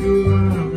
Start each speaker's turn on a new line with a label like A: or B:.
A: you are.